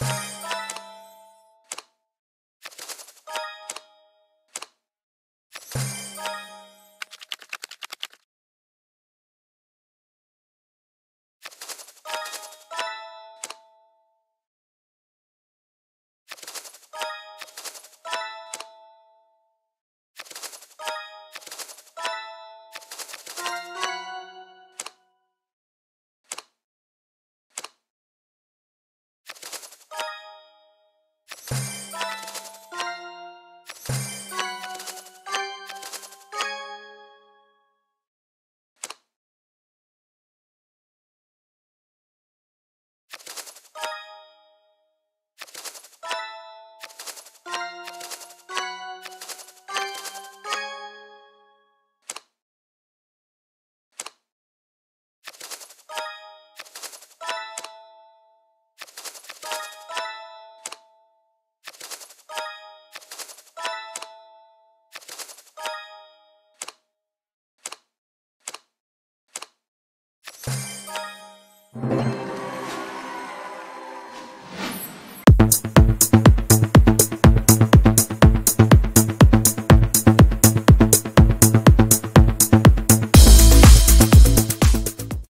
Bye.